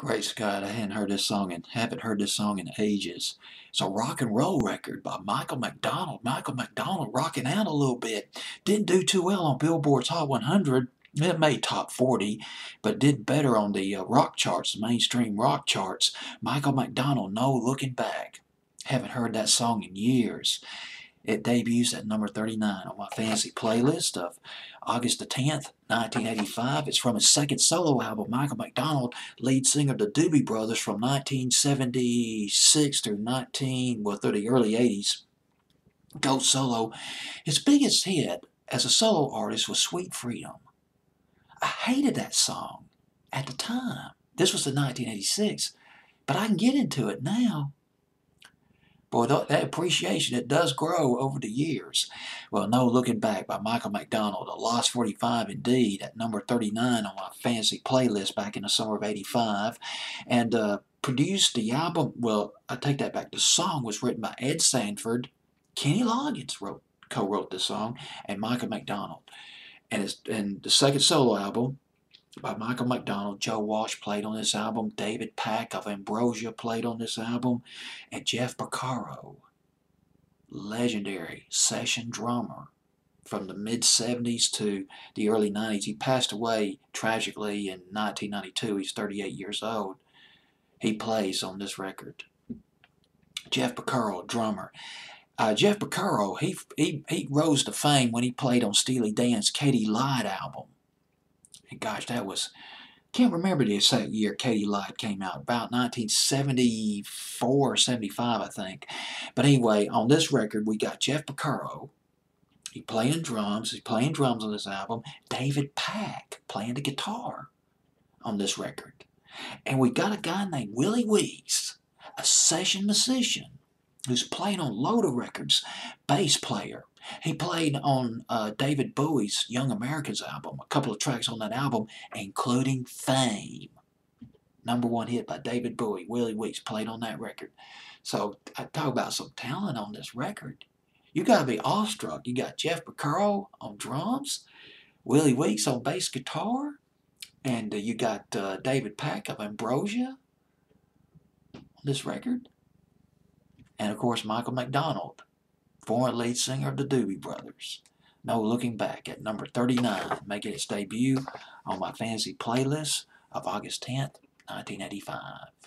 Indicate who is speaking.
Speaker 1: Great Scott, I hadn't heard this song and haven't heard this song in ages. It's a rock and roll record by Michael McDonald. Michael McDonald rocking out a little bit. Didn't do too well on Billboard's Hot 100. It made top 40, but did better on the uh, rock charts, the mainstream rock charts. Michael McDonald, No Looking Back. Haven't heard that song in years. It debuts at number 39 on my fantasy playlist of August the 10th, 1985. It's from his second solo album, Michael McDonald, lead singer of the Doobie Brothers from 1976 through 19, well, through the early 80s. Goes solo. His biggest hit as a solo artist was Sweet Freedom. I hated that song at the time. This was in 1986, but I can get into it now boy, that appreciation, it does grow over the years. Well, no looking back by Michael McDonald, a Lost 45 indeed, at number 39 on my fancy playlist back in the summer of 85. And uh, produced the album, well, I take that back. The song was written by Ed Sanford. Kenny Loggins wrote, co-wrote the song, and Michael McDonald. And, and the second solo album, by Michael McDonald. Joe Walsh played on this album. David Pack of Ambrosia played on this album. And Jeff Porcaro, legendary session drummer from the mid 70s to the early 90s. He passed away tragically in 1992. He's 38 years old. He plays on this record. Jeff Porcaro, drummer. Uh, Jeff Porcaro, he, he, he rose to fame when he played on Steely Dan's Katy Lied album gosh, that was, can't remember the exact year Katy Lied came out, about 1974 or 75, I think. But anyway, on this record, we got Jeff Porcaro. He playing drums. He's playing drums on this album. David Pack playing the guitar on this record. And we got a guy named Willie Weeks, a session musician who's playing on Loda Records, bass player. He played on uh, David Bowie's Young Americans album, a couple of tracks on that album, including Fame. Number one hit by David Bowie. Willie Weeks played on that record. So I talk about some talent on this record. You got to be awestruck. You got Jeff Porcaro on drums, Willie Weeks on bass guitar, and uh, you got uh, David Pack of Ambrosia on this record. And of course, Michael McDonald former lead singer of the Doobie Brothers. No Looking Back at number 39, making its debut on my fancy playlist of August 10th, 1985.